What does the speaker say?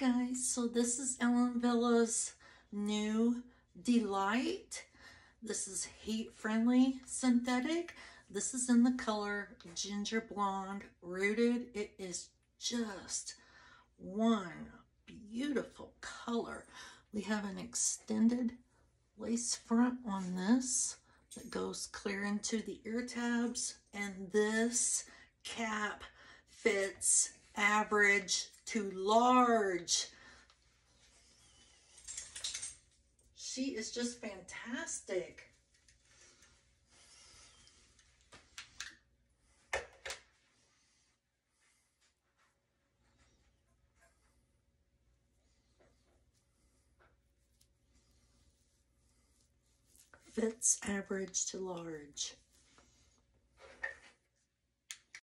guys, so this is Ellen Wille's new Delight. This is heat friendly synthetic. This is in the color Ginger Blonde Rooted. It is just one beautiful color. We have an extended lace front on this that goes clear into the ear tabs and this cap fits average to large. She is just fantastic. Fits average to large.